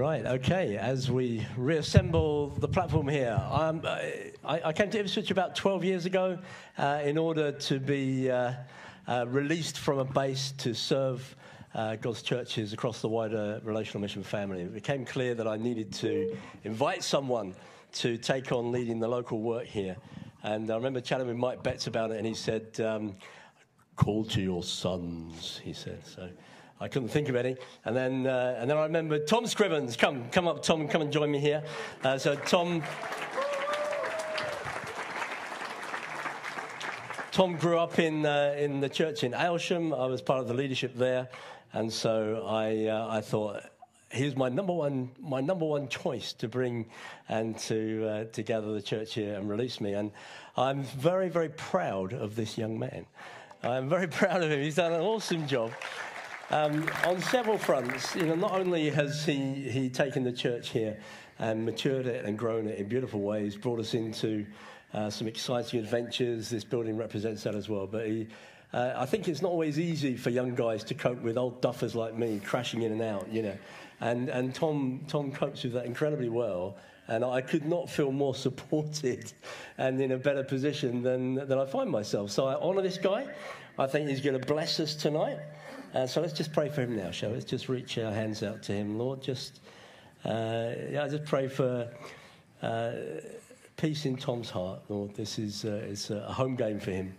Right, okay. As we reassemble the platform here, um, I, I, came to Ipswich about 12 years ago uh, in order to be uh, uh, released from a base to serve uh, God's churches across the wider relational mission family. It became clear that I needed to invite someone to take on leading the local work here. And I remember chatting with Mike Betts about it, and he said, um, Call to your sons, he said. So I couldn't think of any. And then, uh, and then I remembered Tom Scrivens. Come, come up, Tom, come and join me here. Uh, so Tom. Tom grew up in, uh, in the church in Aylsham. I was part of the leadership there. And so I, uh, I thought he was my number one, my number one choice to bring and to, uh, to gather the church here and release me. And I'm very, very proud of this young man. I'm very proud of him. He's done an awesome job. Um, on several fronts, you know, not only has he, he taken the church here and matured it and grown it in beautiful ways, brought us into uh, some exciting adventures. This building represents that as well. But he, uh, I think it's not always easy for young guys to cope with old duffers like me crashing in and out, you know. And, and Tom, Tom copes with that incredibly well. And I could not feel more supported and in a better position than, than I find myself. So I honour this guy. I think he's going to bless us tonight. Uh, so let's just pray for him now, shall we? Let's just reach our hands out to him. Lord, just, uh, yeah, just pray for uh, peace in Tom's heart, Lord. This is uh, it's a home game for him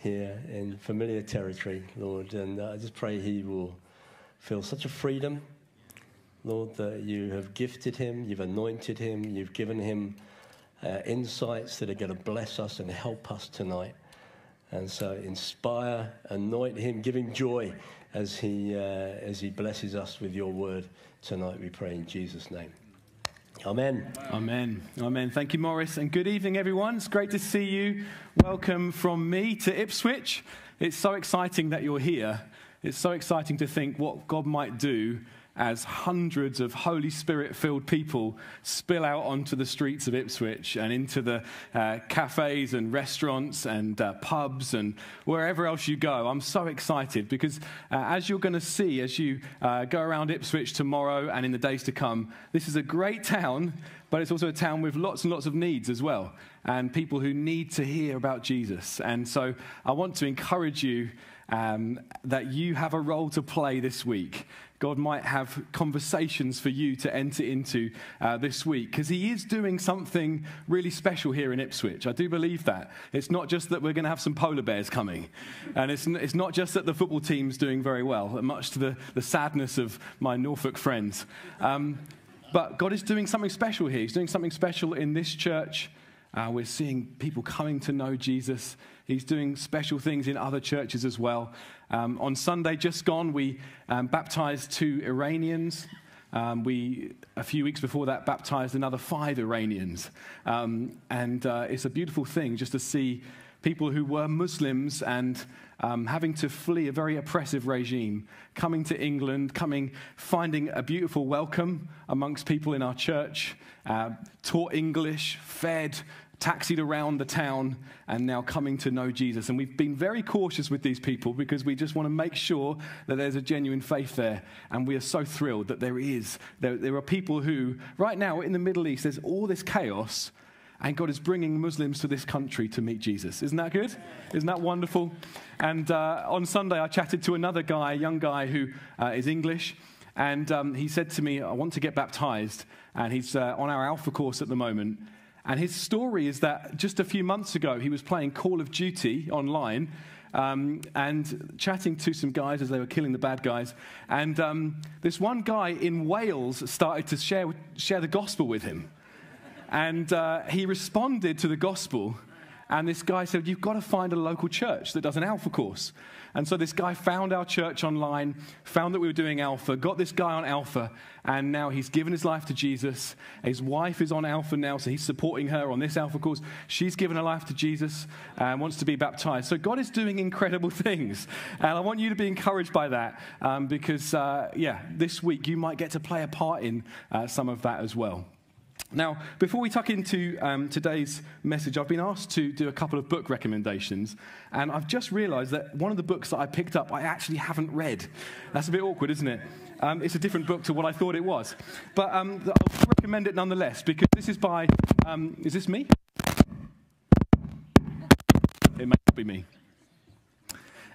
here in familiar territory, Lord. And uh, I just pray he will feel such a freedom, Lord, that you have gifted him, you've anointed him, you've given him uh, insights that are going to bless us and help us tonight. And so inspire, anoint him, give him joy as he, uh, as he blesses us with your word tonight, we pray in Jesus' name. Amen. Amen. Amen. Thank you, Morris. And good evening, everyone. It's great to see you. Welcome from me to Ipswich. It's so exciting that you're here. It's so exciting to think what God might do as hundreds of Holy Spirit filled people spill out onto the streets of Ipswich and into the uh, cafes and restaurants and uh, pubs and wherever else you go. I'm so excited because, uh, as you're going to see as you uh, go around Ipswich tomorrow and in the days to come, this is a great town, but it's also a town with lots and lots of needs as well and people who need to hear about Jesus. And so I want to encourage you. Um, that you have a role to play this week. God might have conversations for you to enter into uh, this week because He is doing something really special here in Ipswich. I do believe that. It's not just that we're going to have some polar bears coming, and it's, it's not just that the football team's doing very well, much to the, the sadness of my Norfolk friends. Um, but God is doing something special here. He's doing something special in this church. Uh, we're seeing people coming to know Jesus. He's doing special things in other churches as well. Um, on Sunday just gone, we um, baptized two Iranians. Um, we, a few weeks before that, baptized another five Iranians. Um, and uh, it's a beautiful thing just to see people who were Muslims and um, having to flee a very oppressive regime, coming to England, coming, finding a beautiful welcome amongst people in our church, uh, taught English, fed, taxied around the town and now coming to know Jesus. And we've been very cautious with these people because we just want to make sure that there's a genuine faith there. And we are so thrilled that there is. There, there are people who, right now in the Middle East, there's all this chaos. And God is bringing Muslims to this country to meet Jesus. Isn't that good? Isn't that wonderful? And uh, on Sunday, I chatted to another guy, a young guy who uh, is English. And um, he said to me, I want to get baptized. And he's uh, on our Alpha course at the moment. And his story is that just a few months ago, he was playing Call of Duty online um, and chatting to some guys as they were killing the bad guys. And um, this one guy in Wales started to share, share the gospel with him. And uh, he responded to the gospel. And this guy said, You've got to find a local church that does an alpha course. And so this guy found our church online, found that we were doing Alpha, got this guy on Alpha, and now he's given his life to Jesus. His wife is on Alpha now, so he's supporting her on this Alpha course. She's given her life to Jesus and wants to be baptized. So God is doing incredible things. And I want you to be encouraged by that um, because, uh, yeah, this week you might get to play a part in uh, some of that as well. Now, before we tuck into um, today's message, I've been asked to do a couple of book recommendations, and I've just realized that one of the books that I picked up I actually haven't read. That's a bit awkward, isn't it? Um, it's a different book to what I thought it was. But um, I'll recommend it nonetheless because this is by. Um, is this me? It may not be me.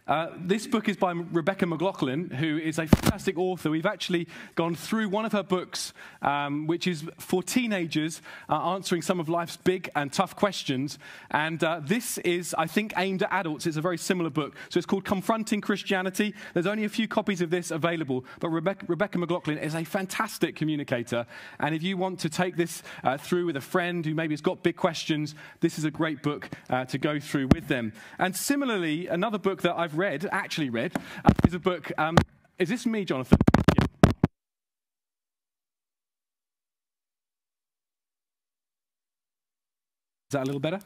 Uh, this book is by Rebecca McLaughlin, who is a fantastic author. We've actually gone through one of her books, um, which is for teenagers, uh, answering some of life's big and tough questions. And uh, this is, I think, aimed at adults. It's a very similar book. So it's called Confronting Christianity. There's only a few copies of this available, but Rebecca, Rebecca McLaughlin is a fantastic communicator. And if you want to take this uh, through with a friend who maybe has got big questions, this is a great book uh, to go through with them. And similarly, another book that I've read, actually read, uh, is a book. Um, is this me, Jonathan? Is that a little better?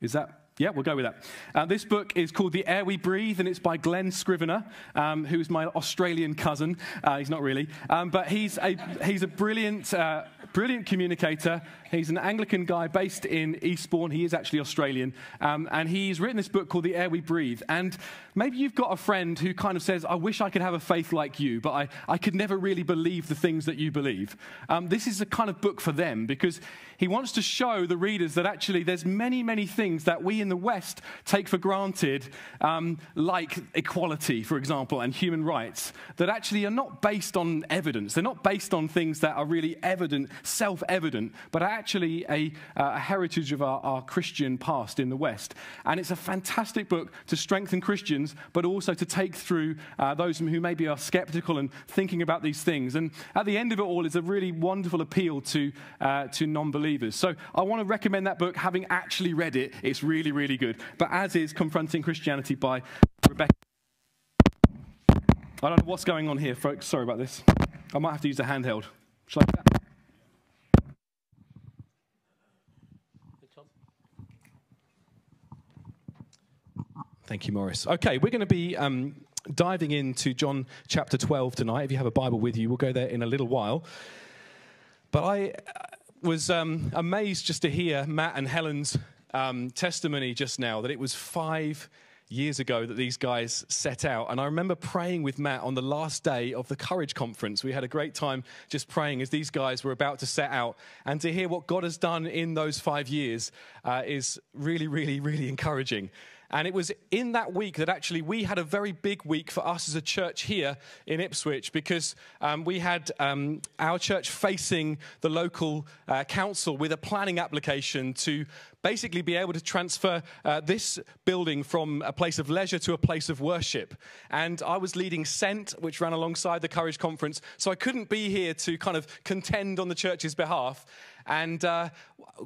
Is that yeah, we'll go with that. Uh, this book is called The Air We Breathe, and it's by Glen Scrivener, um, who's my Australian cousin. Uh, he's not really, um, but he's a, he's a brilliant, uh, brilliant communicator. He's an Anglican guy based in Eastbourne. He is actually Australian, um, and he's written this book called The Air We Breathe. And maybe you've got a friend who kind of says, I wish I could have a faith like you, but I, I could never really believe the things that you believe. Um, this is a kind of book for them because he wants to show the readers that actually there's many, many things that we in the West take for granted, um, like equality, for example, and human rights, that actually are not based on evidence. They're not based on things that are really evident, self evident, but are actually a, uh, a heritage of our, our Christian past in the West. And it's a fantastic book to strengthen Christians, but also to take through uh, those who maybe are skeptical and thinking about these things. And at the end of it all is a really wonderful appeal to, uh, to non believers. So I want to recommend that book, having actually read it. It's really, really good. But as is Confronting Christianity by Rebecca. I don't know what's going on here, folks. Sorry about this. I might have to use a handheld. Shall I? Thank you, Morris. Okay, we're going to be um, diving into John chapter 12 tonight. If you have a Bible with you, we'll go there in a little while. But I was um, amazed just to hear Matt and Helen's um, testimony just now that it was five years ago that these guys set out. And I remember praying with Matt on the last day of the Courage Conference. We had a great time just praying as these guys were about to set out. And to hear what God has done in those five years uh, is really, really, really encouraging. And it was in that week that actually we had a very big week for us as a church here in Ipswich because um, we had um, our church facing the local uh, council with a planning application to basically be able to transfer uh, this building from a place of leisure to a place of worship. And I was leading Sent, which ran alongside the Courage Conference, so I couldn't be here to kind of contend on the church's behalf. And uh,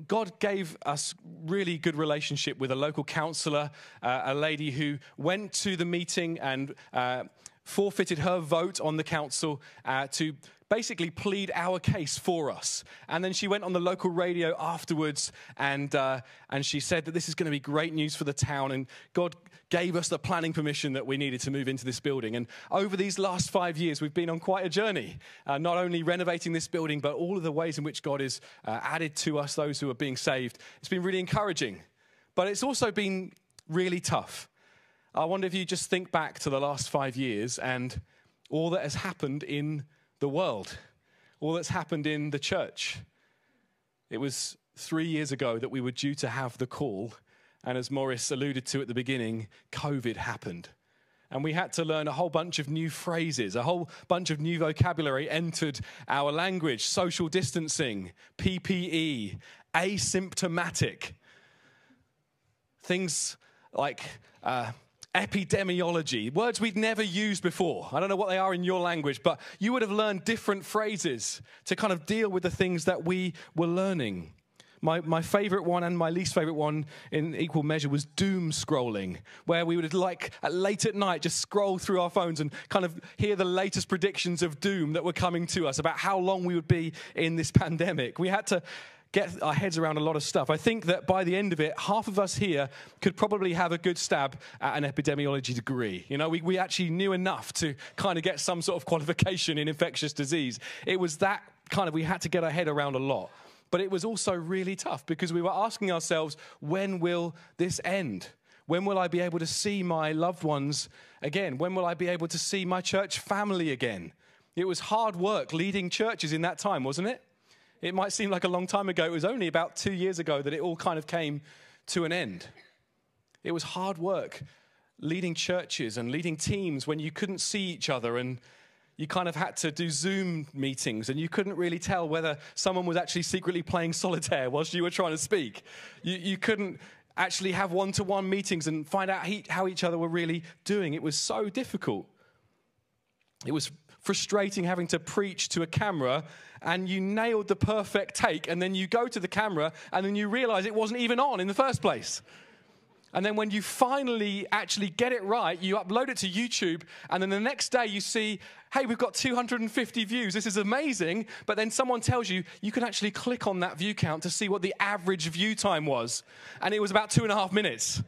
God gave us really good relationship with a local councillor, uh, a lady who went to the meeting and uh, forfeited her vote on the council uh, to basically plead our case for us. And then she went on the local radio afterwards and, uh, and she said that this is going to be great news for the town. And God gave us the planning permission that we needed to move into this building. And over these last five years, we've been on quite a journey, uh, not only renovating this building, but all of the ways in which God has uh, added to us those who are being saved. It's been really encouraging, but it's also been really tough. I wonder if you just think back to the last five years and all that has happened in the world, all that's happened in the church. It was three years ago that we were due to have the call. And as Morris alluded to at the beginning, COVID happened. And we had to learn a whole bunch of new phrases, a whole bunch of new vocabulary entered our language social distancing, PPE, asymptomatic. Things like uh, epidemiology, words we'd never used before. I don't know what they are in your language, but you would have learned different phrases to kind of deal with the things that we were learning. My, my favorite one and my least favorite one in equal measure was doom scrolling, where we would like at late at night just scroll through our phones and kind of hear the latest predictions of doom that were coming to us about how long we would be in this pandemic. We had to get our heads around a lot of stuff. I think that by the end of it, half of us here could probably have a good stab at an epidemiology degree. You know, we, we actually knew enough to kind of get some sort of qualification in infectious disease. It was that kind of, we had to get our head around a lot. But it was also really tough because we were asking ourselves, when will this end? When will I be able to see my loved ones again? When will I be able to see my church family again? It was hard work leading churches in that time, wasn't it? It might seem like a long time ago. It was only about two years ago that it all kind of came to an end. It was hard work leading churches and leading teams when you couldn't see each other and you kind of had to do Zoom meetings and you couldn't really tell whether someone was actually secretly playing solitaire whilst you were trying to speak. You, you couldn't actually have one to one meetings and find out how each other were really doing. It was so difficult. It was frustrating having to preach to a camera and you nailed the perfect take, and then you go to the camera and then you realize it wasn't even on in the first place. And then when you finally actually get it right, you upload it to YouTube, and then the next day you see, hey, we've got 250 views. This is amazing. But then someone tells you you can actually click on that view count to see what the average view time was. And it was about two and a half minutes.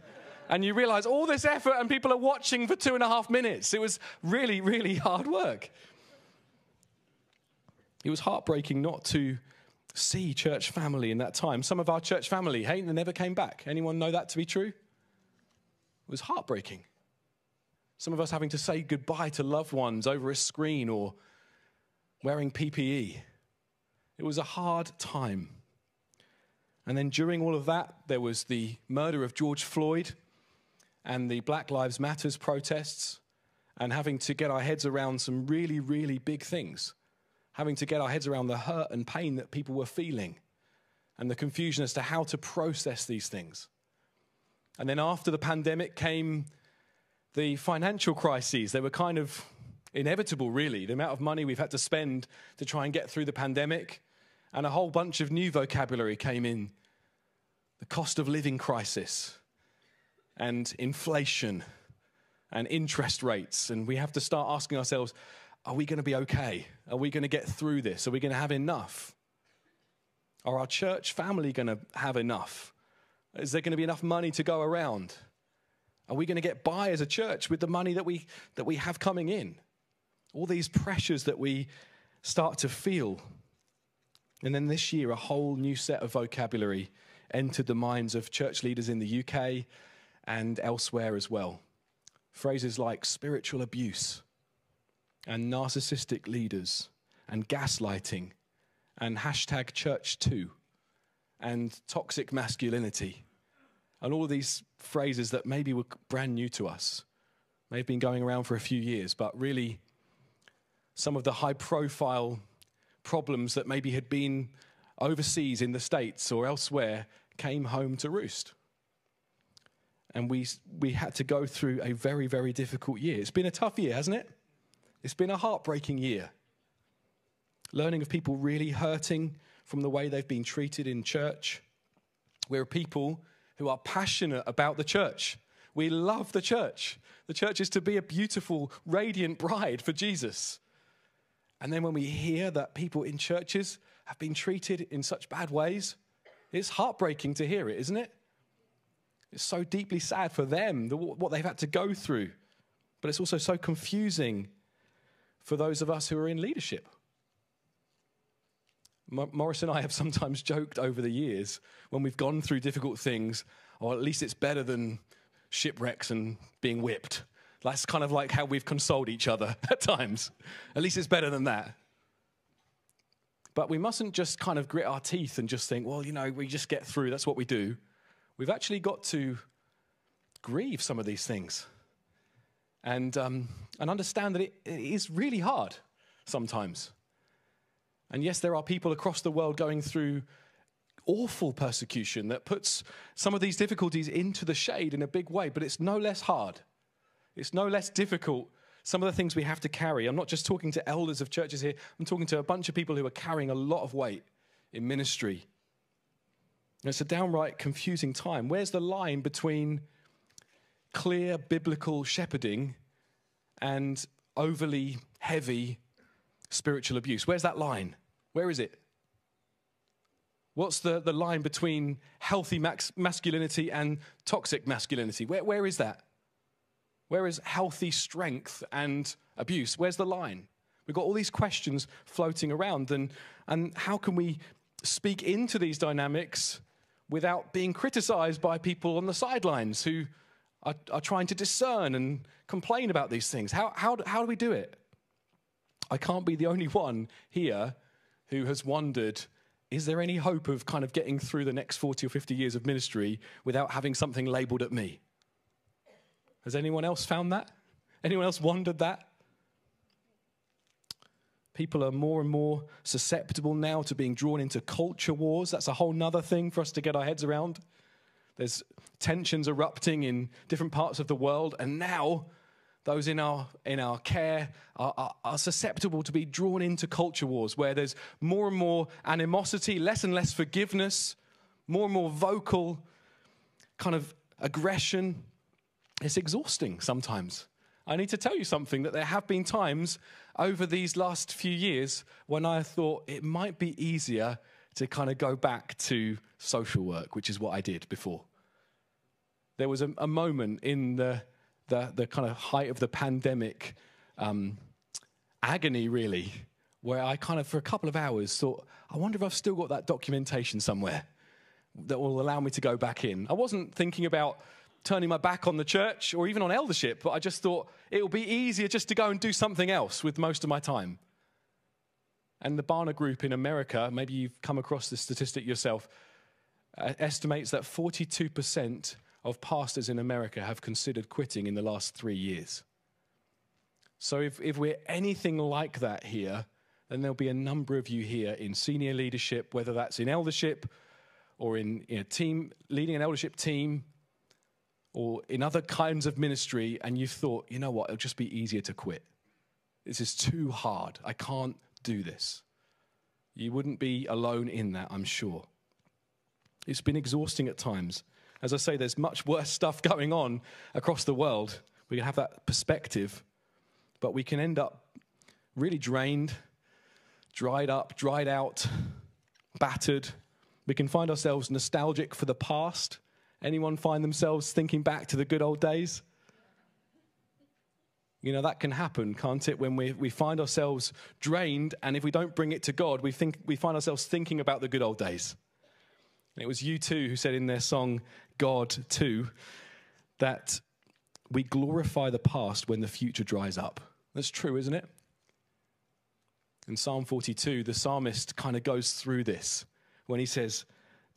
And you realize all this effort, and people are watching for two and a half minutes. It was really, really hard work. It was heartbreaking not to see church family in that time. Some of our church family, hey, they never came back. Anyone know that to be true? Was heartbreaking. Some of us having to say goodbye to loved ones over a screen or wearing PPE. It was a hard time. And then during all of that, there was the murder of George Floyd and the Black Lives Matters protests, and having to get our heads around some really, really big things. Having to get our heads around the hurt and pain that people were feeling and the confusion as to how to process these things. And then after the pandemic came the financial crises. They were kind of inevitable, really. The amount of money we've had to spend to try and get through the pandemic, and a whole bunch of new vocabulary came in the cost of living crisis, and inflation, and interest rates. And we have to start asking ourselves are we going to be okay? Are we going to get through this? Are we going to have enough? Are our church family going to have enough? Is there going to be enough money to go around? Are we going to get by as a church with the money that we, that we have coming in? All these pressures that we start to feel. And then this year, a whole new set of vocabulary entered the minds of church leaders in the UK and elsewhere as well. Phrases like spiritual abuse and narcissistic leaders and gaslighting and hashtag church too and toxic masculinity and all these phrases that maybe were brand new to us, may have been going around for a few years, but really some of the high profile problems that maybe had been overseas in the States or elsewhere came home to roost. And we, we had to go through a very, very difficult year. It's been a tough year, hasn't it? It's been a heartbreaking year. Learning of people really hurting from the way they've been treated in church. We're a people who are passionate about the church. We love the church. The church is to be a beautiful, radiant bride for Jesus. And then when we hear that people in churches have been treated in such bad ways, it's heartbreaking to hear it, isn't it? It's so deeply sad for them, what they've had to go through. But it's also so confusing for those of us who are in leadership. Morris and I have sometimes joked over the years when we've gone through difficult things, or at least it's better than shipwrecks and being whipped. That's kind of like how we've consoled each other at times. At least it's better than that. But we mustn't just kind of grit our teeth and just think, well, you know, we just get through, that's what we do. We've actually got to grieve some of these things and, um, and understand that it, it is really hard sometimes. And yes, there are people across the world going through awful persecution that puts some of these difficulties into the shade in a big way, but it's no less hard. It's no less difficult. Some of the things we have to carry. I'm not just talking to elders of churches here, I'm talking to a bunch of people who are carrying a lot of weight in ministry. It's a downright confusing time. Where's the line between clear biblical shepherding and overly heavy spiritual abuse? Where's that line? Where is it? What's the, the line between healthy max, masculinity and toxic masculinity? Where, where is that? Where is healthy strength and abuse? Where's the line? We've got all these questions floating around. And, and how can we speak into these dynamics without being criticized by people on the sidelines who are, are trying to discern and complain about these things? How, how, how do we do it? I can't be the only one here who has wondered is there any hope of kind of getting through the next 40 or 50 years of ministry without having something labeled at me? Has anyone else found that? Anyone else wondered that? People are more and more susceptible now to being drawn into culture wars. That's a whole nother thing for us to get our heads around. There's tensions erupting in different parts of the world, and now those in our, in our care are, are, are, susceptible to be drawn into culture wars where there's more and more animosity, less and less forgiveness, more and more vocal kind of aggression. It's exhausting sometimes. I need to tell you something that there have been times over these last few years when I thought it might be easier to kind of go back to social work, which is what I did before. There was a, a moment in the, the, the, kind of height of the pandemic um, agony, really, where I kind of, for a couple of hours, thought, I wonder if I've still got that documentation somewhere that will allow me to go back in. I wasn't thinking about turning my back on the church or even on eldership, but I just thought it would be easier just to go and do something else with most of my time. And the Barna Group in America, maybe you've come across this statistic yourself, uh, estimates that 42% of pastors in America have considered quitting in the last three years. So if, if we're anything like that here, then there'll be a number of you here in senior leadership, whether that's in eldership or in, in a team, leading an eldership team, or in other kinds of ministry, and you thought, you know what, it'll just be easier to quit. This is too hard. I can't do this. You wouldn't be alone in that, I'm sure. It's been exhausting at times. As I say, there's much worse stuff going on across the world. We can have that perspective, but we can end up really drained, dried up, dried out, battered. We can find ourselves nostalgic for the past Anyone find themselves thinking back to the good old days? You know, that can happen, can't it? When we, we find ourselves drained, and if we don't bring it to God, we, think, we find ourselves thinking about the good old days. And it was U2 who said in their song, God too, that we glorify the past when the future dries up. That's true, isn't it? In Psalm 42, the psalmist kind of goes through this when he says,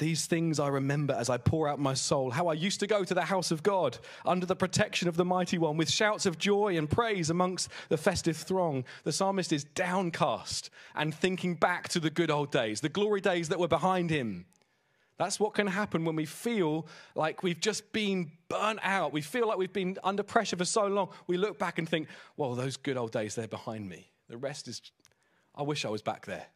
these things I remember as I pour out my soul, how I used to go to the house of God under the protection of the mighty one with shouts of joy and praise amongst the festive throng. The psalmist is downcast and thinking back to the good old days, the glory days that were behind him. That's what can happen when we feel like we've just been burnt out. We feel like we've been under pressure for so long. We look back and think, well, those good old days, they're behind me. The rest is, I wish I was back there.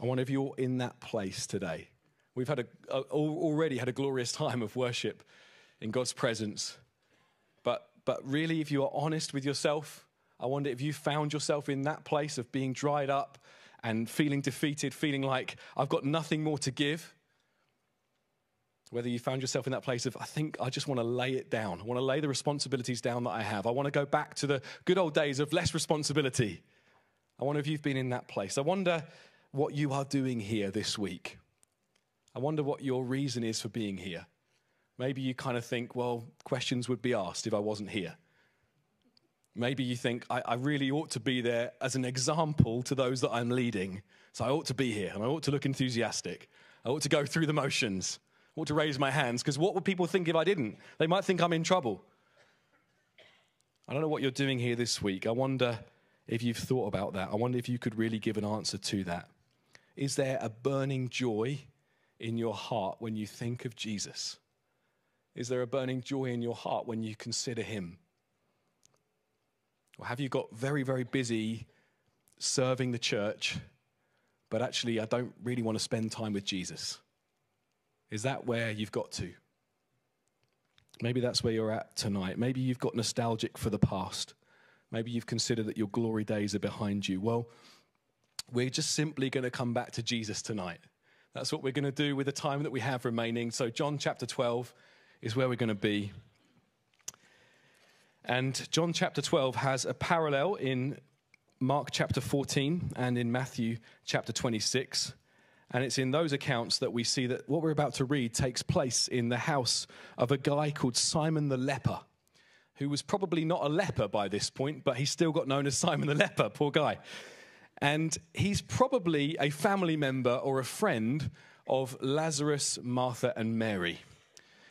I wonder if you're in that place today. We've had a, a, already had a glorious time of worship in God's presence. But, but really, if you are honest with yourself, I wonder if you found yourself in that place of being dried up and feeling defeated, feeling like I've got nothing more to give. Whether you found yourself in that place of, I think I just want to lay it down. I want to lay the responsibilities down that I have. I want to go back to the good old days of less responsibility. I wonder if you've been in that place. I wonder what you are doing here this week. I wonder what your reason is for being here. Maybe you kind of think, well, questions would be asked if I wasn't here. Maybe you think, I, I, really ought to be there as an example to those that I'm leading. So I ought to be here and I ought to look enthusiastic. I ought to go through the motions. I ought to raise my hands because what would people think if I didn't? They might think I'm in trouble. I don't know what you're doing here this week. I wonder if you've thought about that. I wonder if you could really give an answer to that. Is there a burning joy in your heart when you think of Jesus? Is there a burning joy in your heart when you consider him? Or have you got very, very busy serving the church, but actually, I don't really want to spend time with Jesus? Is that where you've got to? Maybe that's where you're at tonight. Maybe you've got nostalgic for the past. Maybe you've considered that your glory days are behind you. Well, we're just simply going to come back to Jesus tonight. That's what we're going to do with the time that we have remaining. So, John chapter 12 is where we're going to be. And John chapter 12 has a parallel in Mark chapter 14 and in Matthew chapter 26. And it's in those accounts that we see that what we're about to read takes place in the house of a guy called Simon the leper, who was probably not a leper by this point, but he still got known as Simon the leper, poor guy. And he's probably a family member or a friend of Lazarus, Martha, and Mary.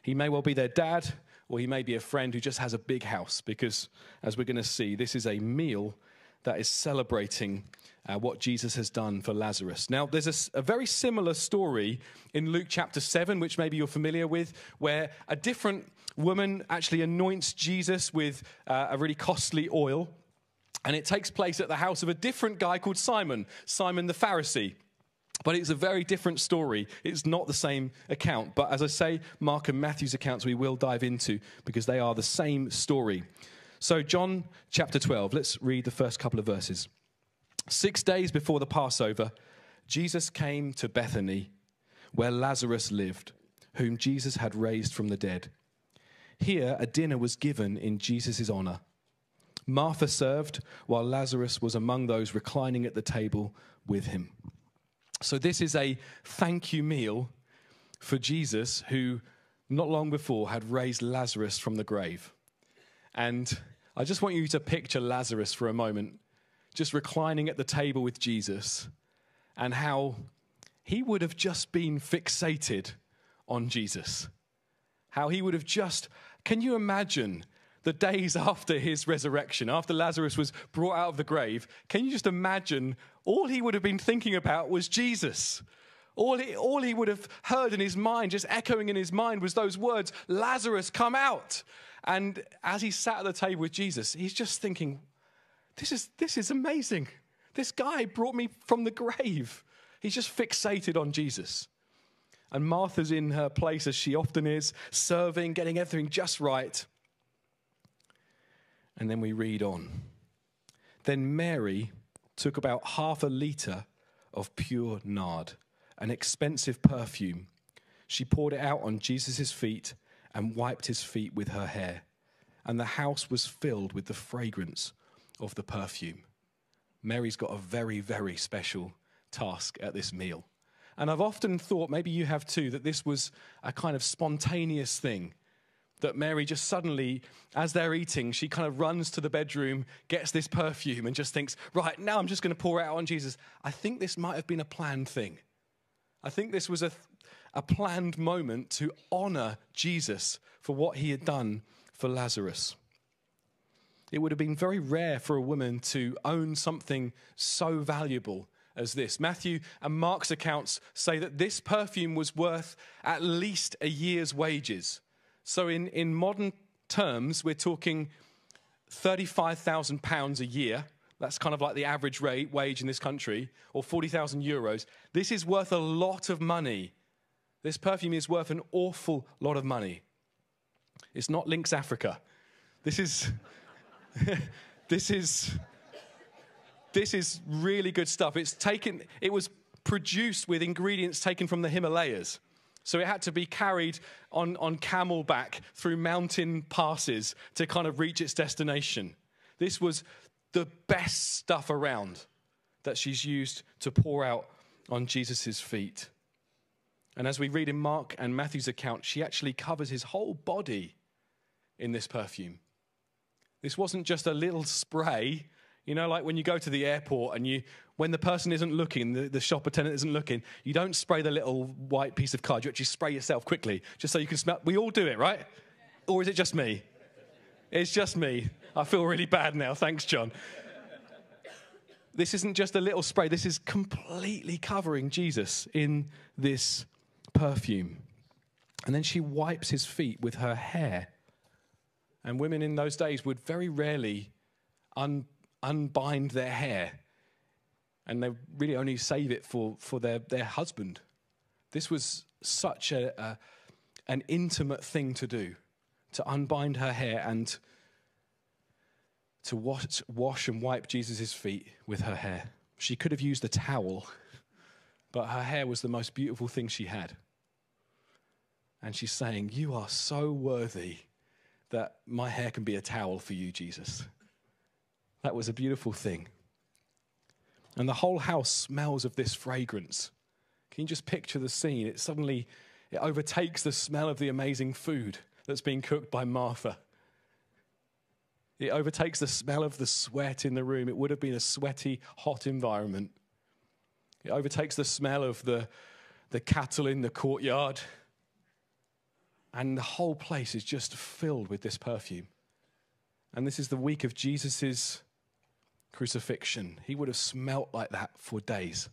He may well be their dad, or he may be a friend who just has a big house, because as we're going to see, this is a meal that is celebrating uh, what Jesus has done for Lazarus. Now, there's a, a, very similar story in Luke chapter 7, which maybe you're familiar with, where a different woman actually anoints Jesus with uh, a really costly oil. And it takes place at the house of a different guy called Simon, Simon the Pharisee. But it's a very different story. It's not the same account. But as I say, Mark and Matthew's accounts we will dive into because they are the same story. So, John chapter 12, let's read the first couple of verses. Six days before the Passover, Jesus came to Bethany, where Lazarus lived, whom Jesus had raised from the dead. Here, a dinner was given in Jesus' honor. Martha served, while Lazarus was among those reclining at the table with him. So, this is a thank you meal for Jesus, who not long before had raised Lazarus from the grave. And I just want you to picture Lazarus for a moment, just reclining at the table with Jesus, and how he would have just been fixated on Jesus. How he would have just, can you imagine the days after his resurrection, after Lazarus was brought out of the grave? Can you just imagine all he would have been thinking about was Jesus? All he, all he would have heard in his mind, just echoing in his mind, was those words Lazarus, come out. And as he sat at the table with Jesus, he's just thinking, this is, this is amazing. This guy brought me from the grave. He's just fixated on Jesus. And Martha's in her place, as she often is, serving, getting everything just right. And then we read on. Then Mary took about half a litre of pure nard, an expensive perfume. She poured it out on Jesus' feet and wiped his feet with her hair. And the house was filled with the fragrance of the perfume. Mary's got a very, very special task at this meal. And I've often thought, maybe you have too, that this was a kind of spontaneous thing. That Mary just suddenly, as they're eating, she kind of runs to the bedroom, gets this perfume, and just thinks, right, now I'm just going to pour it out on Jesus. I think this might have been a planned thing. I think this was a, a planned moment to honor Jesus for what he had done for Lazarus. It would have been very rare for a woman to own something so valuable as this. Matthew and Mark's accounts say that this perfume was worth at least a year's wages. So, in, in modern terms, we're talking £35,000 a year. That's kind of like the average rate wage in this country, or 40,000 euros. This is worth a lot of money this perfume is worth an awful lot of money. It's not Lynx Africa. This is this is this is really good stuff. It's taken it was produced with ingredients taken from the Himalayas. So it had to be carried on, on camelback through mountain passes to kind of reach its destination. This was the best stuff around that she's used to pour out on Jesus' feet. And as we read in Mark and Matthew's account, she actually covers his whole body in this perfume. This wasn't just a little spray, you know, like when you go to the airport and you, when the person isn't looking, the, the shop attendant isn't looking, you don't spray the little white piece of card. You actually spray yourself quickly just so you can smell. We all do it, right? Or is it just me? It's just me. I feel really bad now. Thanks, John. This isn't just a little spray, this is completely covering Jesus in this perfume. And then she wipes his feet with her hair. And women in those days would very rarely un- unbind their hair. And they really only save it for, for their, their husband. This was such a, a, an intimate thing to do to unbind her hair and to wash, wash and wipe Jesus' feet with her hair. She could have used a towel, but her hair was the most beautiful thing she had. And she's saying, You are so worthy that my hair can be a towel for you, Jesus. That was a beautiful thing. And the whole house smells of this fragrance. Can you just picture the scene? It suddenly it overtakes the smell of the amazing food that's being cooked by Martha. It overtakes the smell of the sweat in the room. It would have been a sweaty, hot environment. It overtakes the smell of the, the cattle in the courtyard. And the whole place is just filled with this perfume. And this is the week of Jesus' crucifixion. He would have smelt like that for days.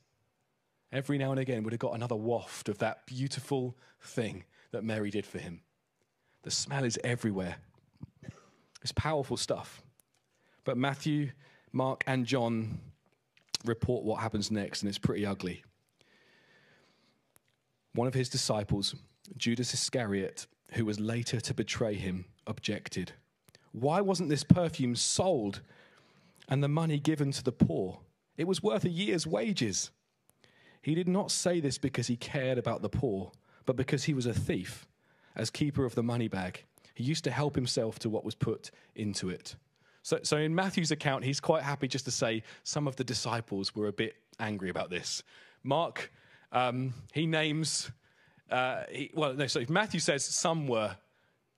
Every now and again would have got another waft of that beautiful thing that Mary did for him. The smell is everywhere. It's powerful stuff. But Matthew, Mark, and John report what happens next, and it's pretty ugly. One of his disciples, Judas Iscariot, who was later to betray him, objected. Why wasn't this perfume sold and the money given to the poor? It was worth a year's wages. He did not say this because he cared about the poor, but because he was a thief. As keeper of the money bag, he used to help himself to what was put into it. So, so in Matthew's account, he's quite happy just to say some of the disciples were a bit angry about this. Mark, um, he names, uh, he, well, no, so if Matthew says some were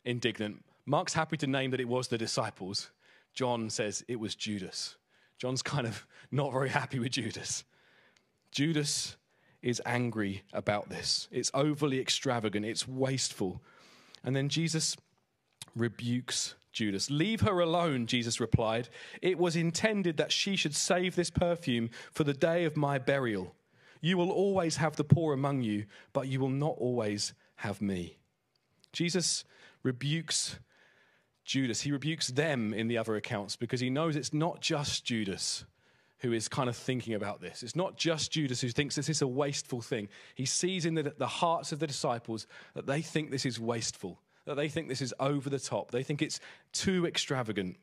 indignant, Mark's happy to name that it was the disciples. John says it was Judas. John's kind of not very happy with Judas. Judas is angry about this. It's overly extravagant, it's wasteful. And then Jesus rebukes Judas. Leave her alone, Jesus replied. It was intended that she should save this perfume for the day of my burial. You will always have the poor among you, but you will not always have me. Jesus rebukes Judas. He rebukes them in the other accounts because he knows it's not just Judas who is kind of thinking about this. It's not just Judas who thinks this is a wasteful thing. He sees in the, the hearts of the disciples that they think this is wasteful that they think this is over the top. They think it's too extravagant.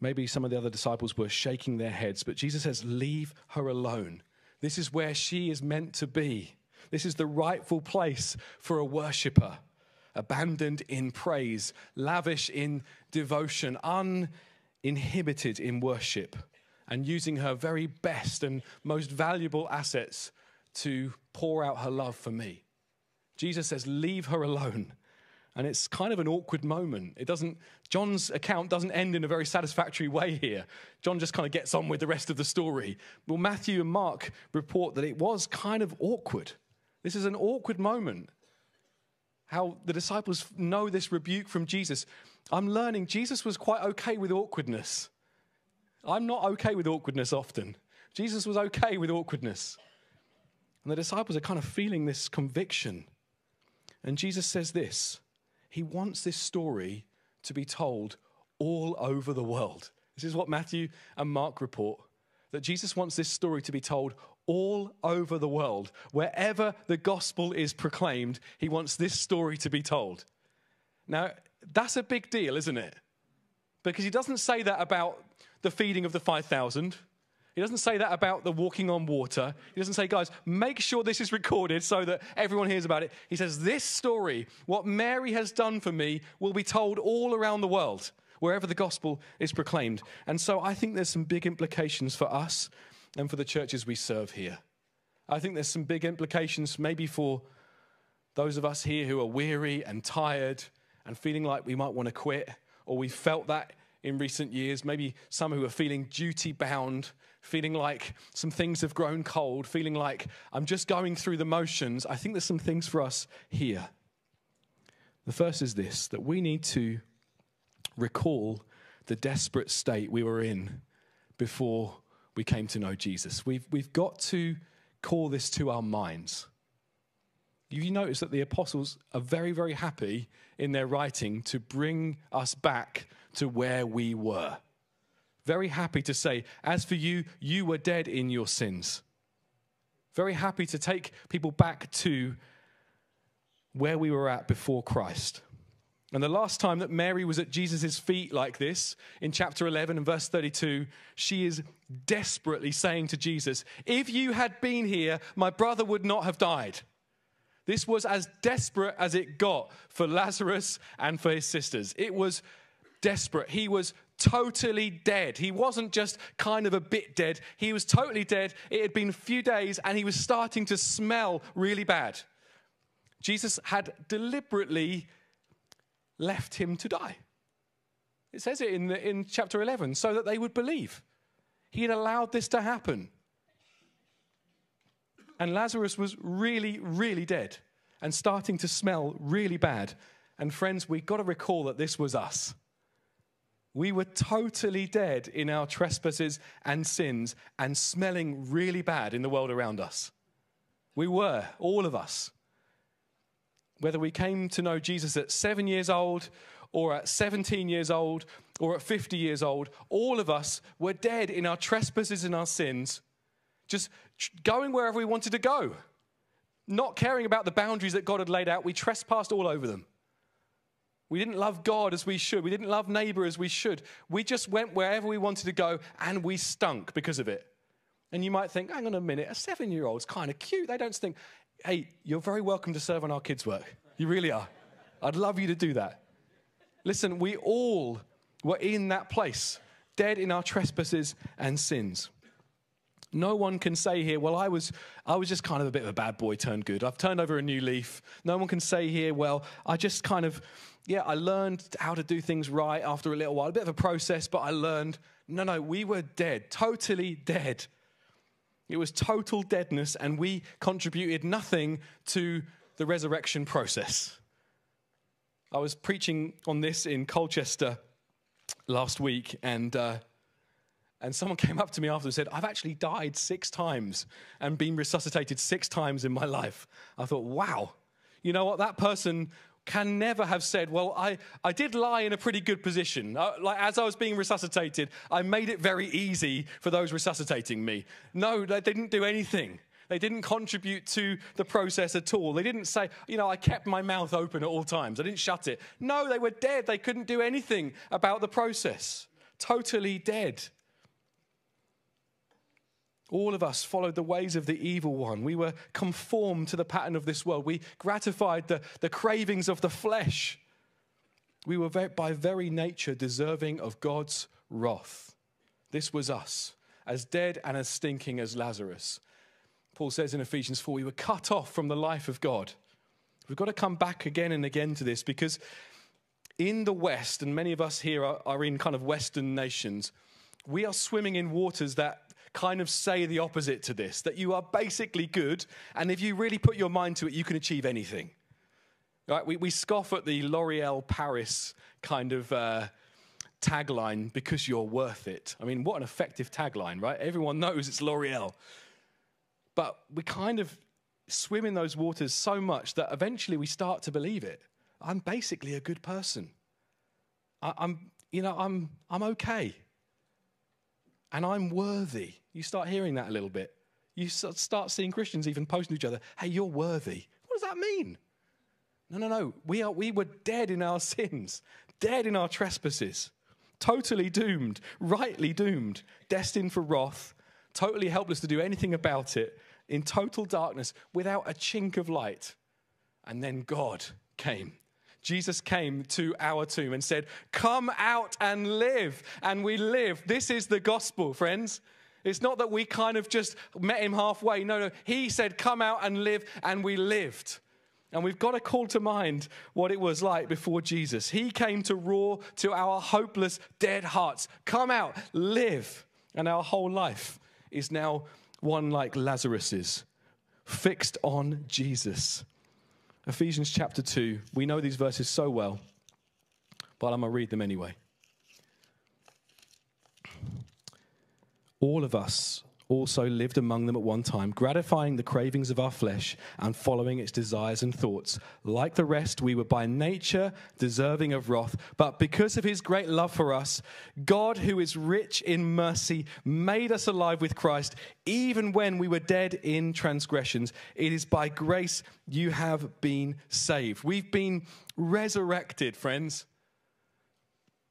Maybe some of the other disciples were shaking their heads, but Jesus says, Leave her alone. This is where she is meant to be. This is the rightful place for a worshiper, abandoned in praise, lavish in devotion, uninhibited in worship, and using her very best and most valuable assets to pour out her love for me. Jesus says, Leave her alone. And it's kind of an awkward moment. It doesn't, John's account doesn't end in a very satisfactory way here. John just kind of gets on with the rest of the story. Well, Matthew and Mark report that it was kind of awkward. This is an awkward moment. How the disciples know this rebuke from Jesus. I'm learning Jesus was quite okay with awkwardness. I'm not okay with awkwardness often. Jesus was okay with awkwardness. And the disciples are kind of feeling this conviction and Jesus says this He wants this story to be told all over the world. This is what Matthew and Mark report that Jesus wants this story to be told all over the world. Wherever the gospel is proclaimed, he wants this story to be told. Now, that's a big deal, isn't it? Because he doesn't say that about the feeding of the 5,000. He doesn't say that about the walking on water. He doesn't say, guys, make sure this is recorded so that everyone hears about it. He says, this story, what Mary has done for me, will be told all around the world, wherever the gospel is proclaimed. And so I think there's some big implications for us and for the churches we serve here. I think there's some big implications maybe for those of us here who are weary and tired and feeling like we might want to quit, or we felt that in recent years, maybe some who are feeling duty bound feeling like some things have grown cold, feeling like I'm just going through the motions, I think there's some things for us here. The first is this that we need to recall the desperate state we were in before we came to know Jesus. We've, we've got to call this to our minds. You notice that the apostles are very, very happy in their writing to bring us back to where we were very happy to say, As for you, you were dead in your sins. Very happy to take people back to where we were at before Christ. And the last time that Mary was at Jesus' feet like this, in chapter 11 and verse 32, she is desperately saying to Jesus, If you had been here, my brother would not have died. This was as desperate as it got for Lazarus and for his sisters. It was desperate. He was totally dead. He wasn't just kind of a bit dead, he was totally dead. It had been a few days and he was starting to smell really bad. Jesus had deliberately left him to die. It says it in, the, in chapter 11 so that they would believe. He had allowed this to happen. And Lazarus was really, really dead and starting to smell really bad. And friends, we've got to recall that this was us. We were totally dead in our trespasses and sins and smelling really bad in the world around us. We were, all of us. Whether we came to know Jesus at seven years old or at 17 years old or at 50 years old, all of us were dead in our trespasses and our sins, just going wherever we wanted to go. Not caring about the boundaries that God had laid out, we trespassed all over them. We didn't love God as we should. We didn't love neighbor as we should. We just went wherever we wanted to go and we stunk because of it. And you might think, hang on a minute, a seven year old's kind of cute. They don't stink. Hey, you're very welcome to serve on our kids' work. You really are. I'd love you to do that. Listen, we all were in that place, dead in our trespasses and sins. No one can say here, well, I was, I was just kind of a bit of a bad boy turned good. I've turned over a new leaf. No one can say here, well, I just kind of, yeah, I learned how to do things right after a little while. A bit of a process, but I learned. No, no, we were dead, totally dead. It was total deadness, and we contributed nothing to the resurrection process. I was preaching on this in Colchester last week, and uh, and someone came up to me after and said, I've actually died six times and been resuscitated six times in my life. I thought, wow, you know what? That person can never have said, Well, I, I did lie in a pretty good position. Uh, like as I was being resuscitated, I made it very easy for those resuscitating me. No, they didn't do anything. They didn't contribute to the process at all. They didn't say, you know, I kept my mouth open at all times. I didn't shut it. No, they were dead. They couldn't do anything about the process. Totally dead. All of us followed the ways of the evil one. We were conformed to the pattern of this world. We gratified the, the cravings of the flesh. We were very, by very nature deserving of God's wrath. This was us, as dead and as stinking as Lazarus. Paul says in Ephesians 4 we were cut off from the life of God. We've got to come back again and again to this because in the West, and many of us here are, are in kind of Western nations, we are swimming in waters that kind of say the opposite to this that you are basically good, and if you really put your mind to it, you can achieve anything. Right? We, we scoff at the L'Oreal Paris kind of uh, tagline because you're worth it. I mean, what an effective tagline, right? Everyone knows it's L'Oreal. But we kind of swim in those waters so much that eventually we start to believe it. I'm basically a good person. I, am you know, I'm, I'm okay and I'm worthy. You start hearing that a little bit. You start seeing Christians even posting to each other, hey, you're worthy. What does that mean? No, no, no. We, are, we were dead in our sins, dead in our trespasses, totally doomed, rightly doomed, destined for wrath, totally helpless to do anything about it, in total darkness, without a chink of light. And then God came Jesus came to our tomb and said, Come out and live. And we live. This is the gospel, friends. It's not that we kind of just met him halfway. No, no. He said, Come out and live. And we lived. And we've got to call to mind what it was like before Jesus. He came to roar to our hopeless, dead hearts Come out, live. And our whole life is now one like Lazarus's, fixed on Jesus. Ephesians chapter 2. We know these verses so well, but I'm going to read them anyway. All of us also lived among them at one time, gratifying the cravings of our flesh and following its desires and thoughts. Like the rest, we were by nature deserving of wrath, but because of his great love for us, God, who is rich in mercy, made us alive with Christ, even when we were dead in transgressions. It is by grace you have been saved. We've been resurrected, friends.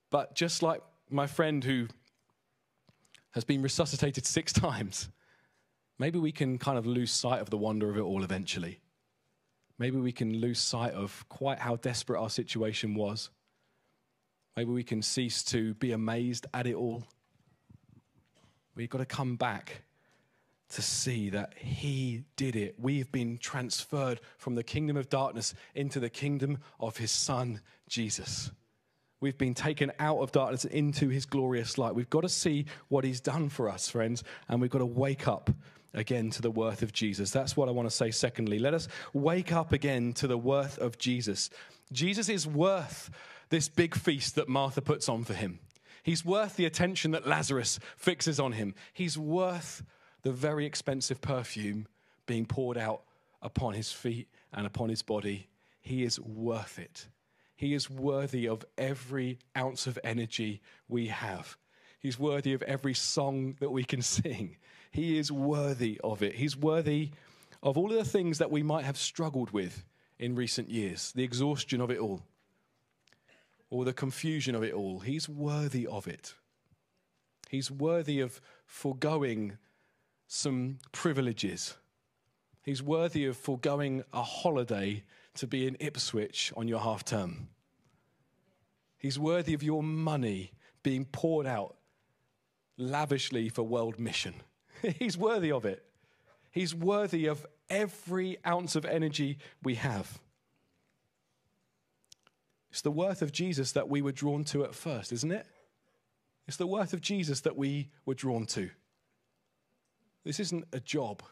But just like my friend who has been resuscitated six times, maybe we can kind of lose sight of the wonder of it all eventually. maybe we can lose sight of quite how desperate our situation was. Maybe we can cease to be amazed at it all. We've got to come back to see that He did it. We've been transferred from the kingdom of darkness into the kingdom of His Son, Jesus. We've been taken out of darkness into His glorious light. We've got to see what He's done for us, friends, and we've got to wake up again to the worth of Jesus. That's what I want to say, secondly. Let us wake up again to the worth of Jesus. Jesus is worth this big feast that Martha puts on for him. He's worth the attention that Lazarus fixes on him. He's worth the very expensive perfume being poured out upon his feet and upon his body. He is worth it. He is worthy of every ounce of energy we have. He's worthy of every song that we can sing. He is worthy of it. He's worthy of all of the things that we might have struggled with in recent years, the exhaustion of it all, or the confusion of it all. He's worthy of it. He's worthy of foregoing some privileges. He's worthy of foregoing a holiday to be in Ipswich on your half term. He's worthy of your money being poured out lavishly for world mission. He's worthy of it. He's worthy of every ounce of energy we have. It's the worth of Jesus that we were drawn to at first, isn't it? It's the worth of Jesus that we were drawn to. This isn't a job.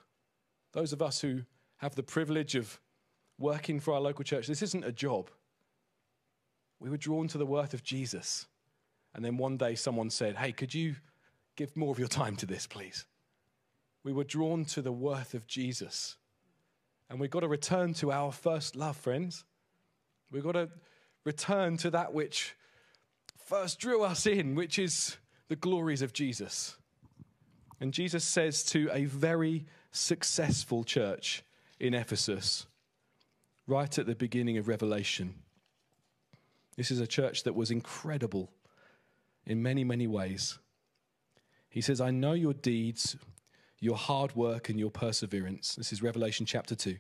Those of us who have the privilege of working for our local church, this isn't a job. We were drawn to the worth of Jesus. And then one day someone said, Hey, could you give more of your time to this, please? We were drawn to the worth of Jesus. And we've got to return to our first love, friends. We've got to return to that which first drew us in, which is the glories of Jesus. And Jesus says to a very successful church in Ephesus, right at the beginning of Revelation. This is a church that was incredible in many, many ways. He says, I know your deeds, your hard work, and your perseverance. This is Revelation chapter 2.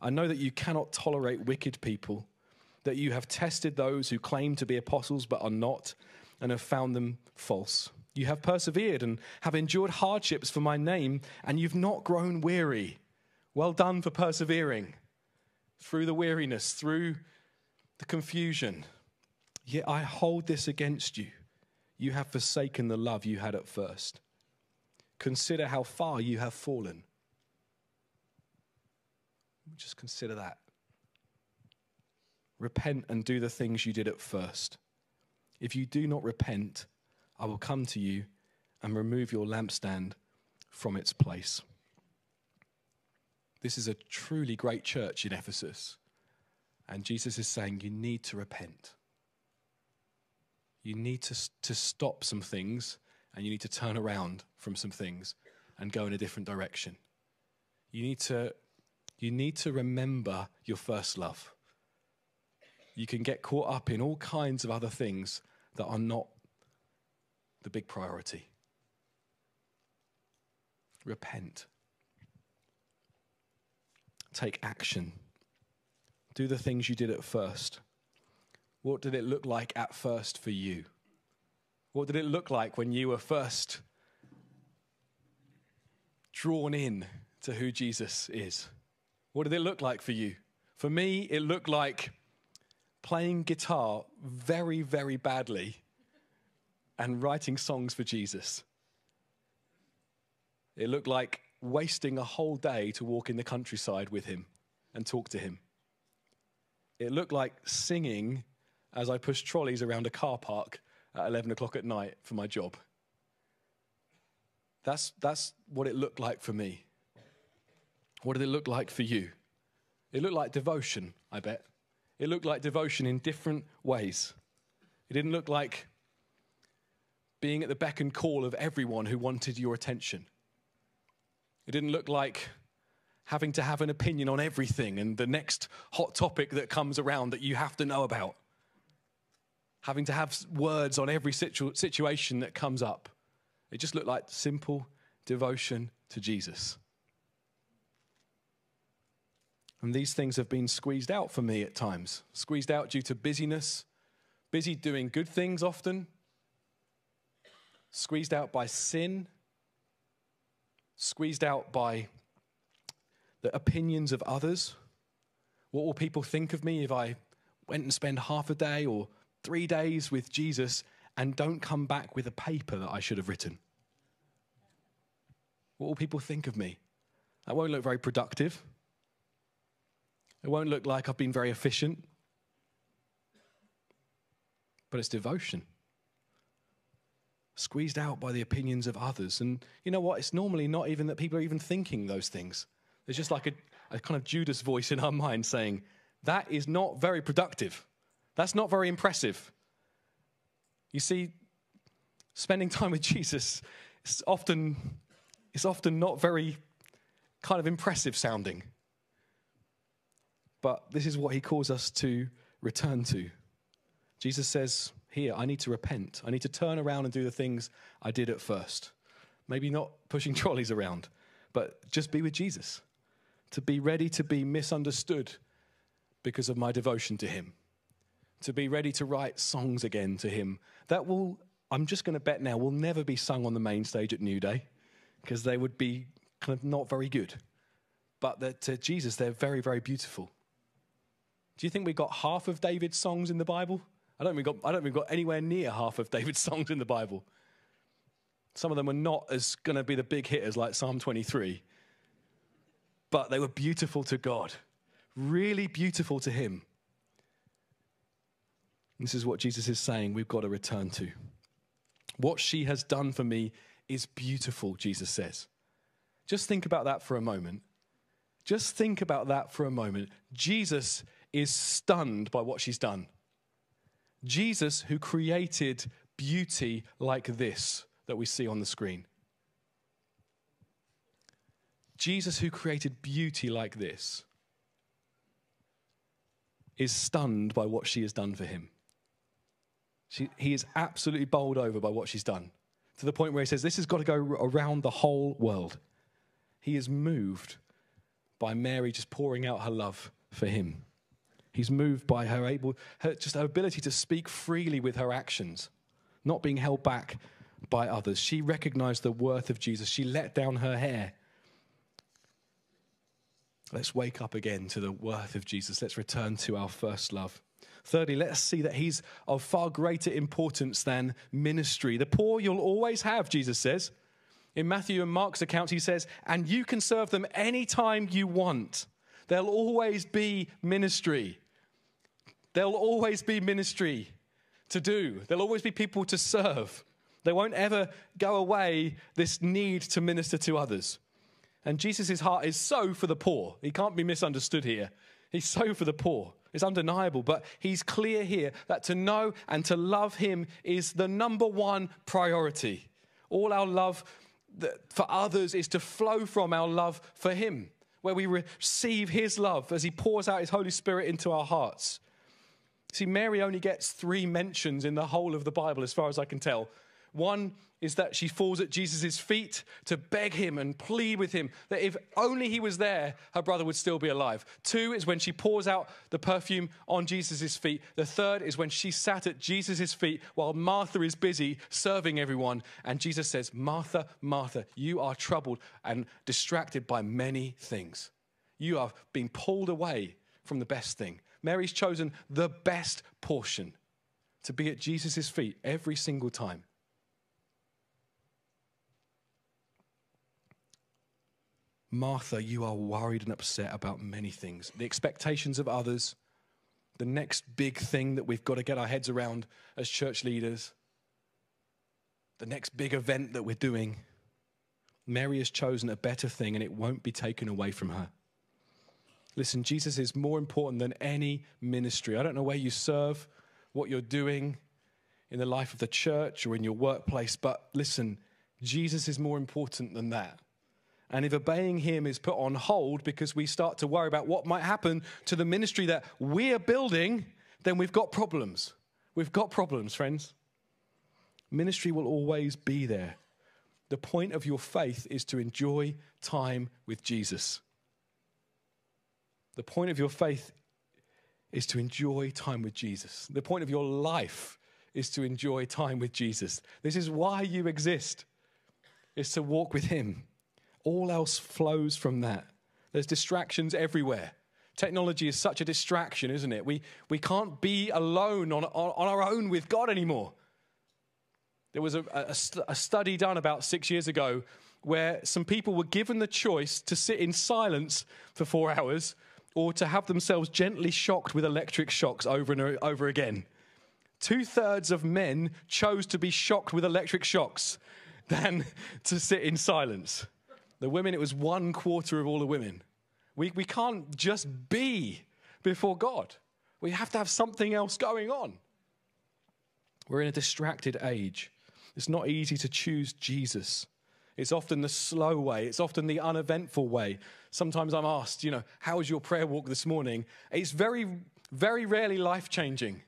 I know that you cannot tolerate wicked people, that you have tested those who claim to be apostles but are not, and have found them false. You have persevered and have endured hardships for my name, and you've not grown weary. Well done for persevering through the weariness, through the confusion. Yet I hold this against you. You have forsaken the love you had at first. Consider how far you have fallen. Just consider that. Repent and do the things you did at first. If you do not repent, I will come to you and remove your lampstand from its place. This is a truly great church in Ephesus. And Jesus is saying, You need to repent. You need to, to stop some things and you need to turn around from some things and go in a different direction. You need to, you need to remember your first love. You can get caught up in all kinds of other things that are not the big priority. Repent. Take action. Do the things you did at first. What did it look like at first for you? What did it look like when you were first drawn in to who Jesus is? What did it look like for you? For me, it looked like playing guitar very, very badly and writing songs for Jesus. It looked like wasting a whole day to walk in the countryside with him and talk to him. It looked like singing as I pushed trolleys around a car park at 11 o'clock at night for my job. That's, that's what it looked like for me. What did it look like for you? It looked like devotion, I bet. It looked like devotion in different ways. It didn't look like being at the beck and call of everyone who wanted your attention. It didn't look like having to have an opinion on everything and the next hot topic that comes around that you have to know about. Having to have words on every situ- situation that comes up. It just looked like simple devotion to Jesus. And these things have been squeezed out for me at times. Squeezed out due to busyness, busy doing good things often, squeezed out by sin, squeezed out by the opinions of others. What will people think of me if I went and spend half a day or three days with Jesus and don't come back with a paper that I should have written? What will people think of me? That won't look very productive. It won't look like I've been very efficient. But it's devotion. Squeezed out by the opinions of others. And you know what? It's normally not even that people are even thinking those things. There's just like a, a kind of Judas voice in our mind saying, that is not very productive. That's not very impressive. You see, spending time with Jesus is often, is often not very kind of impressive sounding. But this is what he calls us to return to. Jesus says, Here, I need to repent. I need to turn around and do the things I did at first. Maybe not pushing trolleys around, but just be with Jesus to be ready to be misunderstood because of my devotion to Him, to be ready to write songs again to Him. That will, I'm just going to bet now, will never be sung on the main stage at New Day because they would be kind of not very good. But that to Jesus, they're very, very beautiful. Do you think we got half of David's songs in the Bible? I don't think got, I don't think we got anywhere near half of David's songs in the Bible. Some of them were not as going to be the big hitters like Psalm 23 but they were beautiful to God, really beautiful to Him. This is what Jesus is saying we've got to return to. What she has done for me is beautiful, Jesus says. Just think about that for a moment. Just think about that for a moment. Jesus is stunned by what she's done. Jesus, who created beauty like this that we see on the screen. Jesus, who created beauty like this, is stunned by what she has done for him. She, he is absolutely bowled over by what she's done to the point where he says, This has got to go around the whole world. He is moved by Mary just pouring out her love for him. He's moved by her able, her, just her ability to speak freely with her actions, not being held back by others. She recognized the worth of Jesus. She let down her hair Let's wake up again to the worth of Jesus. Let's return to our first love. Thirdly, let's see that he's of far greater importance than ministry. The poor you'll always have, Jesus says. In Matthew and Mark's accounts, he says, and you can serve them anytime you want. There'll always be ministry. There'll always be ministry to do. There'll always be people to serve. They won't ever go away this need to minister to others. And Jesus' heart is so for the poor. He can't be misunderstood here. He's so for the poor. It's undeniable, but he's clear here that to know and to love him is the number one priority. All our love for others is to flow from our love for him, where we receive his love as he pours out his Holy Spirit into our hearts. See, Mary only gets three mentions in the whole of the Bible, as far as I can tell. One is that she falls at Jesus' feet to beg him and plead with him that if only he was there, her brother would still be alive. Two is when she pours out the perfume on Jesus' feet. The third is when she sat at Jesus' feet while Martha is busy serving everyone. And Jesus says, Martha, Martha, you are troubled and distracted by many things. You are being pulled away from the best thing. Mary's chosen the best portion to be at Jesus' feet every single time. Martha, you are worried and upset about many things the expectations of others, the next big thing that we've got to get our heads around as church leaders, the next big event that we're doing. Mary has chosen a better thing and it won't be taken away from her. Listen, Jesus is more important than any ministry. I don't know where you serve, what you're doing in the life of the church or in your workplace, but listen, Jesus is more important than that. And if obeying him is put on hold because we start to worry about what might happen to the ministry that we are building, then we've got problems. We've got problems, friends. Ministry will always be there. The point of your faith is to enjoy time with Jesus. The point of your faith is to enjoy time with Jesus. The point of your life is to enjoy time with Jesus. This is why you exist, is to walk with Him. All else flows from that. There's distractions everywhere. Technology is such a distraction, isn't it? We, we can't be alone on, on, on our own with God anymore. There was a, a, a study done about six years ago where some people were given the choice to sit in silence for four hours or to have themselves gently shocked with electric shocks over and over again. Two thirds of men chose to be shocked with electric shocks than to sit in silence. The women, it was one quarter of all the women. We, we can't just be before God, we have to have something else going on. We're in a distracted age. It's not easy to choose Jesus. It's often the slow way, it's often the uneventful way. Sometimes I'm asked, you know, how was your prayer walk this morning? It's very, very rarely life changing.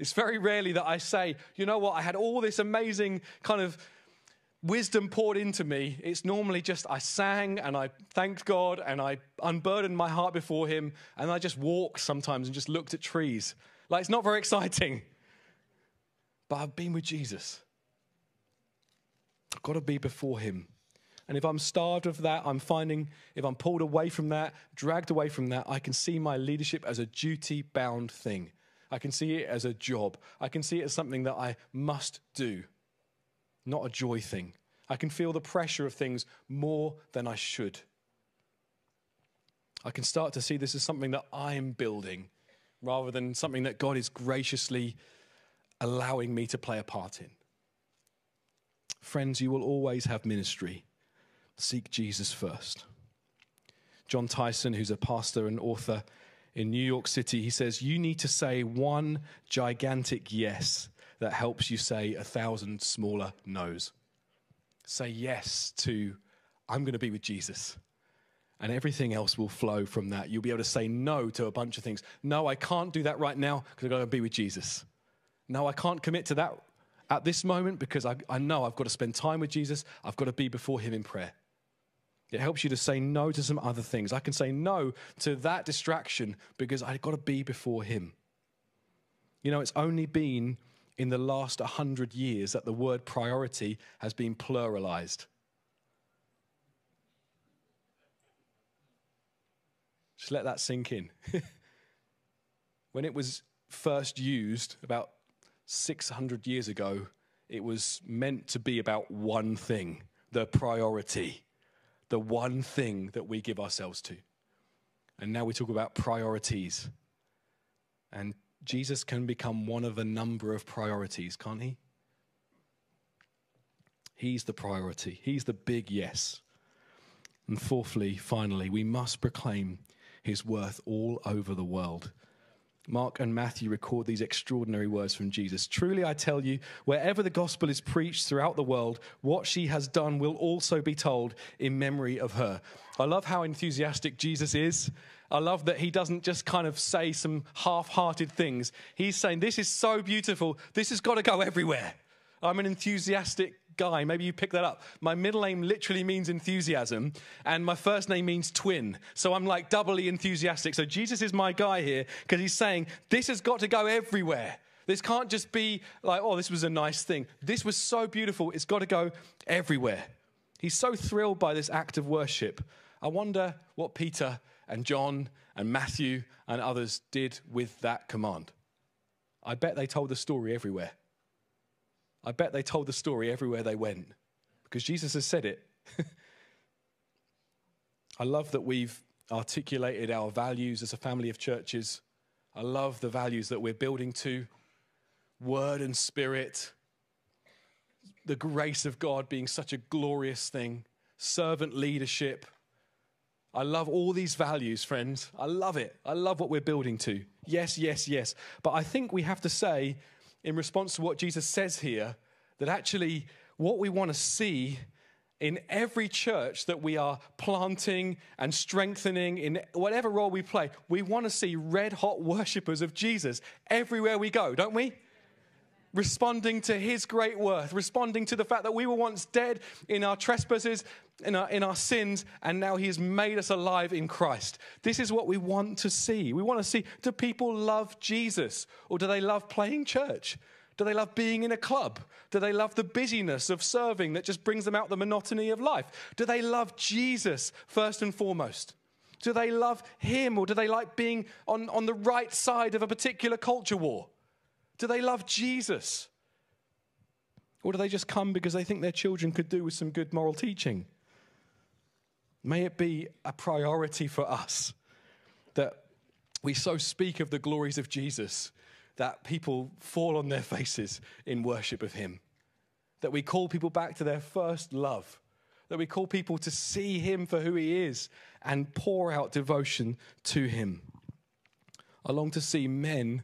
It's very rarely that I say, you know what, I had all this amazing kind of wisdom poured into me. It's normally just I sang and I thanked God and I unburdened my heart before Him and I just walked sometimes and just looked at trees. Like it's not very exciting. But I've been with Jesus. I've got to be before Him. And if I'm starved of that, I'm finding if I'm pulled away from that, dragged away from that, I can see my leadership as a duty bound thing. I can see it as a job. I can see it as something that I must do, not a joy thing. I can feel the pressure of things more than I should. I can start to see this as something that I'm building rather than something that God is graciously allowing me to play a part in. Friends, you will always have ministry. Seek Jesus first. Jon Tyson, who's a pastor and author in New York City, he says, You need to say one gigantic yes that helps you say a thousand smaller no's. Say yes to, I'm going to be with Jesus. And everything else will flow from that. You'll be able to say no to a bunch of things. No, I can't do that right now because I've got to be with Jesus. No, I can't commit to that at this moment because I, I know I've got to spend time with Jesus. I've got to be before Him in prayer. It helps you to say no to some other things. I can say no to that distraction because I've got to be before Him. You know, it's only been in the last 100 years that the word priority has been pluralized. Just let that sink in. when it was first used about 600 years ago, it was meant to be about one thing the priority, the one thing that we give ourselves to. And now we talk about priorities. And Jesus can become one of a number of priorities, can't he? He's the priority, he's the big yes. And fourthly, finally, we must proclaim his worth all over the world. Mark and Matthew record these extraordinary words from Jesus. Truly, I tell you, wherever the gospel is preached throughout the world, what she has done will also be told in memory of her. I love how enthusiastic Jesus is. I love that he doesn't just kind of say some half hearted things. He's saying, This is so beautiful. This has got to go everywhere. I'm an enthusiastic guy. Maybe you pick that up. My middle name literally means enthusiasm, and my first name means twin. So I'm like doubly enthusiastic. So Jesus is my guy here because he's saying this has got to go everywhere. This can't just be like, oh, this was a nice thing. This was so beautiful. It's got to go everywhere. He's so thrilled by this act of worship. I wonder what Peter and John and Matthew and others did with that command. I bet they told the story everywhere. I bet they told the story everywhere they went because Jesus has said it. I love that we've articulated our values as a family of churches. I love the values that we're building to word and spirit, the grace of God being such a glorious thing, servant leadership. I love all these values, friends. I love it. I love what we're building to. Yes, yes, yes. But I think we have to say in response to what Jesus says here that actually what we want to see in every church that we are planting and strengthening in whatever role we play, we want to see red hot worshippers of Jesus everywhere we go, don't we? Responding to his great worth, responding to the fact that we were once dead in our trespasses, in our, in our sins, and now he has made us alive in Christ. This is what we want to see. We want to see do people love Jesus or do they love playing church? Do they love being in a club? Do they love the busyness of serving that just brings them out the monotony of life? Do they love Jesus first and foremost? Do they love him or do they like being on, on the right side of a particular culture war? Do they love Jesus? Or do they just come because they think their children could do with some good moral teaching? May it be a priority for us that we so speak of the glories of Jesus that people fall on their faces in worship of Him. That we call people back to their first love. That we call people to see Him for who He is and pour out devotion to Him. I long to see men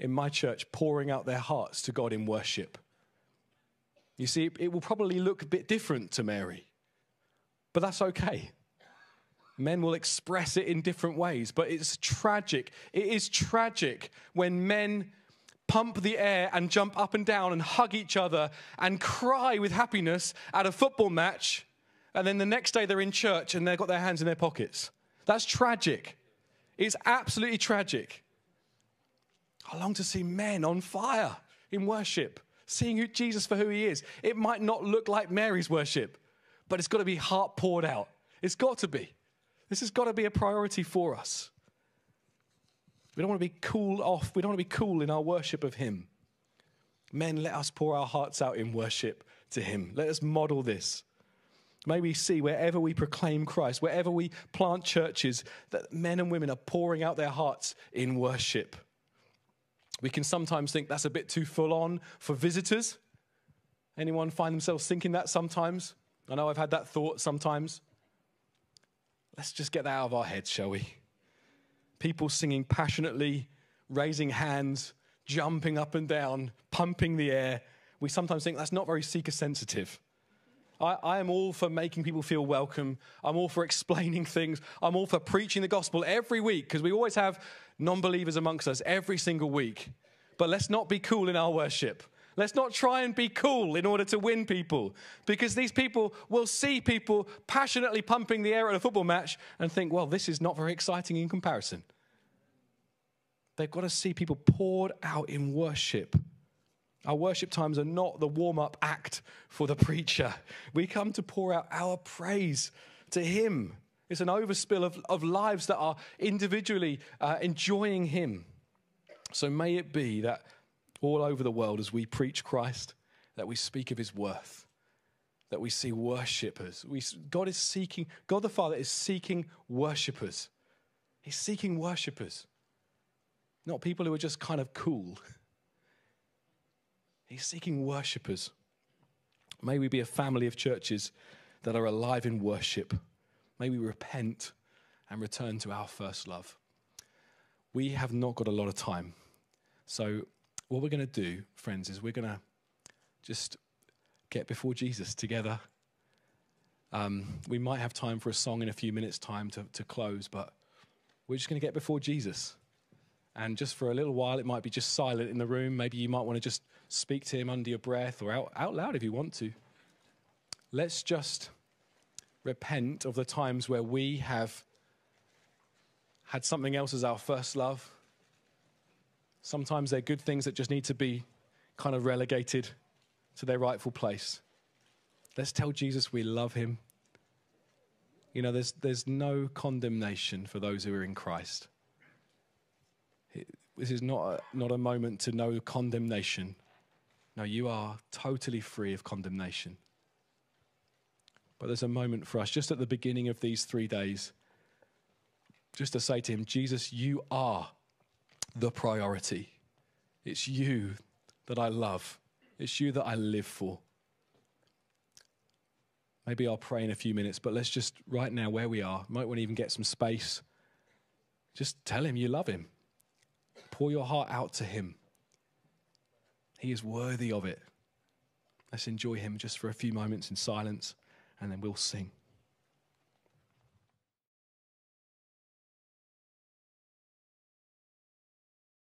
in my church pouring out their hearts to God in worship. You see, it will probably look a bit different to Mary, but that's okay. Men will express it in different ways, but it's tragic. It is tragic when men pump the air and jump up and down and hug each other and cry with happiness at a football match, and then the next day they're in church and they've got their hands in their pockets. That's tragic. It's absolutely tragic. I long to see men on fire in worship, seeing Jesus for who he is. It might not look like Mary's worship, but it's got to be heart poured out. It's got to be. This has got to be a priority for us. We don't want to be cool off. We don't want to be cool in our worship of Him. Men, let us pour our hearts out in worship to Him. Let us model this. May we see wherever we proclaim Christ, wherever we plant churches, that men and women are pouring out their hearts in worship. We can sometimes think that's a bit too full on for visitors. Anyone find themselves thinking that sometimes? I know I've had that thought sometimes. Let's just get that out of our heads, shall we? People singing passionately, raising hands, jumping up and down, pumping the air. We sometimes think that's not very seeker sensitive. I, I, am all for making people feel welcome. I'm all for explaining things. I'm all for preaching the gospel every week because we always have non believers amongst us every single week. But let's not be cool in our worship. Let's not try and be cool in order to win people because these people will see people passionately pumping the air at a football match and think, well, this is not very exciting in comparison. They've got to see people poured out in worship. Our worship times are not the warm up act for the preacher. We come to pour out our praise to Him. It's an overspill of, of lives that are individually uh, enjoying Him. So may it be that all over the world as we preach Christ, that we speak of his worth, that we see worshippers. We, God is seeking, God the Father is seeking worshippers. He's seeking worshippers, not people who are just kind of cool. He's seeking worshippers. May we be a family of churches that are alive in worship. May we repent and return to our first love. We have not got a lot of time. So what we're going to do, friends, is we're going to just get before Jesus together. Um, we might have time for a song in a few minutes' time to, to close, but we're just going to get before Jesus. And just for a little while, it might be just silent in the room. Maybe you might want to just speak to him under your breath or out, out loud if you want to. Let's just repent of the times where we have had something else as our first love Sometimes they're good things that just need to be kind of relegated to their rightful place. Let's tell Jesus we love him. You know, there's, there's no condemnation for those who are in Christ. This is not a, not a moment to know condemnation. No, you are totally free of condemnation. But there's a moment for us just at the beginning of these three days, just to say to him, Jesus, you are the priority. It's you that I love, it's you that I live for. Maybe I'll pray in a few minutes, but let's just, right now, where we are, might want to even get some space. Just tell him you love him. Pour your heart out to him. He is worthy of it. Let's enjoy him just for a few moments in silence, and then we'll sing.